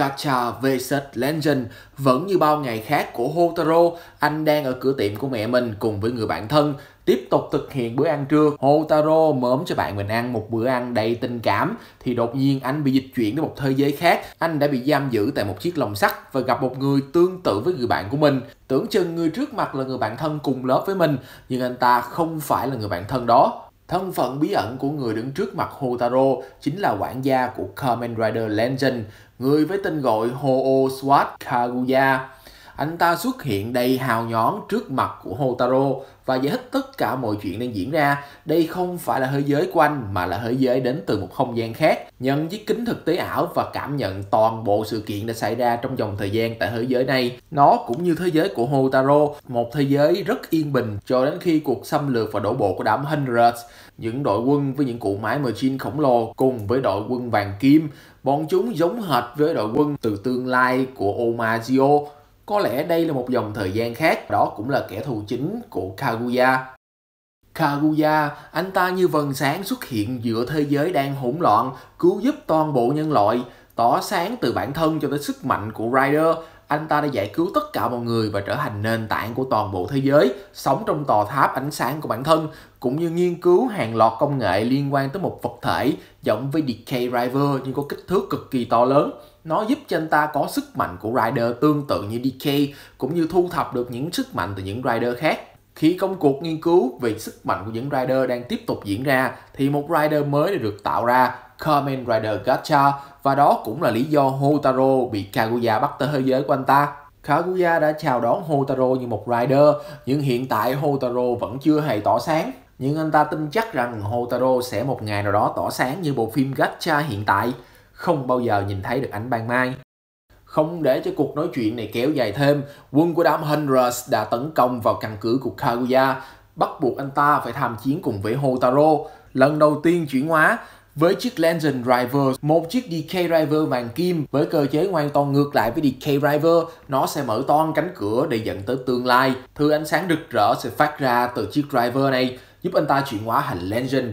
Gacha vs Legend vẫn như bao ngày khác của Hotaro, anh đang ở cửa tiệm của mẹ mình cùng với người bạn thân tiếp tục thực hiện bữa ăn trưa. Hotaro mớm cho bạn mình ăn một bữa ăn đầy tình cảm thì đột nhiên anh bị dịch chuyển đến một thế giới khác. Anh đã bị giam giữ tại một chiếc lồng sắt và gặp một người tương tự với người bạn của mình. Tưởng chừng người trước mặt là người bạn thân cùng lớp với mình nhưng anh ta không phải là người bạn thân đó. Thân phận bí ẩn của người đứng trước mặt Hotaro chính là quản gia của Kamen Rider Legend, người với tên gọi Ho-O SWAT Kaguya. Anh ta xuất hiện đầy hào nhón trước mặt của Hotaro và giải thích tất cả mọi chuyện đang diễn ra. Đây không phải là thế giới của anh mà là thế giới đến từ một không gian khác. Nhận chiếc kính thực tế ảo và cảm nhận toàn bộ sự kiện đã xảy ra trong dòng thời gian tại thế giới này. Nó cũng như thế giới của Hotaro, một thế giới rất yên bình cho đến khi cuộc xâm lược và đổ bộ của đám Hundreds. Những đội quân với những cụ máy machine khổng lồ cùng với đội quân vàng kim, bọn chúng giống hệt với đội quân từ tương lai của Omagio có lẽ đây là một dòng thời gian khác, đó cũng là kẻ thù chính của Kaguya. Kaguya, anh ta như vần sáng xuất hiện giữa thế giới đang hỗn loạn, cứu giúp toàn bộ nhân loại, tỏ sáng từ bản thân cho tới sức mạnh của Rider. Anh ta đã giải cứu tất cả mọi người và trở thành nền tảng của toàn bộ thế giới, sống trong tòa tháp ánh sáng của bản thân, cũng như nghiên cứu hàng loạt công nghệ liên quan tới một vật thể giống với Decay River nhưng có kích thước cực kỳ to lớn nó giúp cho anh ta có sức mạnh của Rider tương tự như DK cũng như thu thập được những sức mạnh từ những Rider khác. Khi công cuộc nghiên cứu về sức mạnh của những Rider đang tiếp tục diễn ra thì một Rider mới đã được tạo ra, Kamen Rider Gacha và đó cũng là lý do Hotaro bị Kaguya bắt tới thế giới của anh ta. Kaguya đã chào đón Hotaro như một Rider nhưng hiện tại Hotaro vẫn chưa hề tỏ sáng. Nhưng anh ta tin chắc rằng Hotaro sẽ một ngày nào đó tỏ sáng như bộ phim Gacha hiện tại không bao giờ nhìn thấy được ánh ban mai. Không để cho cuộc nói chuyện này kéo dài thêm, quân của đám Hundreds đã tấn công vào căn cứ của Kaguya, bắt buộc anh ta phải tham chiến cùng với Hotaro. Lần đầu tiên chuyển hóa, với chiếc Legend Driver, một chiếc DK Driver vàng kim với cơ chế hoàn toàn ngược lại với DK Driver, nó sẽ mở toan cánh cửa để dẫn tới tương lai. Thứ ánh sáng rực rỡ sẽ phát ra từ chiếc Driver này, giúp anh ta chuyển hóa thành Legend.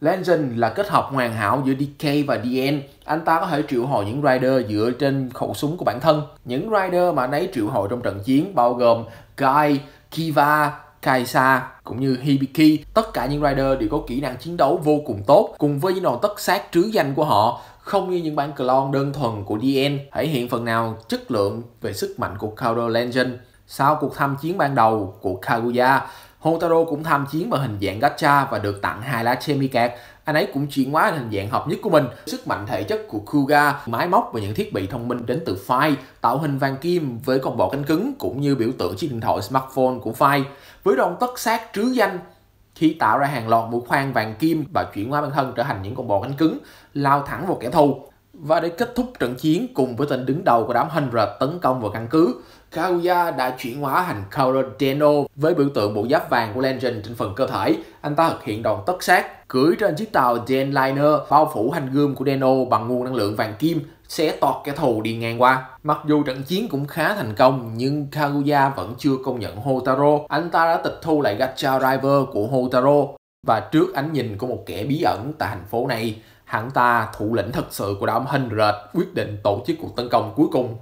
Legend là kết hợp hoàn hảo giữa DK và DN. Anh ta có thể triệu hồi những rider dựa trên khẩu súng của bản thân. Những rider mà anh ấy triệu hồi trong trận chiến bao gồm Kai, Kiva, Kaisa cũng như Hibiki. Tất cả những rider đều có kỹ năng chiến đấu vô cùng tốt cùng với những đòn tất sát trứ danh của họ không như những bản clone đơn thuần của DN thể hiện phần nào chất lượng về sức mạnh của Counter Legend. Sau cuộc tham chiến ban đầu của Kaguya, Hotaro cũng tham chiến bằng hình dạng gacha và được tặng hai lá Chemicat. Anh ấy cũng chuyển hóa hình dạng hợp nhất của mình. Sức mạnh thể chất của Kuga, máy móc và những thiết bị thông minh đến từ Fai, tạo hình vàng kim với con bò cánh cứng cũng như biểu tượng chiếc điện thoại smartphone của Fai. Với đòn tất sát trứ danh khi tạo ra hàng loạt mũi khoan vàng kim và chuyển hóa bản thân trở thành những con bò cánh cứng, lao thẳng vào kẻ thù. Và để kết thúc trận chiến cùng với tên đứng đầu của đám Hundred tấn công vào căn cứ, Kaguya đã chuyển hóa thành Karodeno với biểu tượng bộ giáp vàng của Legend trên phần cơ thể. Anh ta thực hiện đòn tất sát, cưỡi trên chiếc tàu Denliner bao phủ hành gươm của Deno bằng nguồn năng lượng vàng kim, sẽ tọt kẻ thù đi ngang qua. Mặc dù trận chiến cũng khá thành công, nhưng Kaguya vẫn chưa công nhận Hotaro. Anh ta đã tịch thu lại Gacha Driver của Hotaro. Và trước ánh nhìn của một kẻ bí ẩn tại thành phố này, hắn ta thủ lĩnh thật sự của đám Hundred quyết định tổ chức cuộc tấn công cuối cùng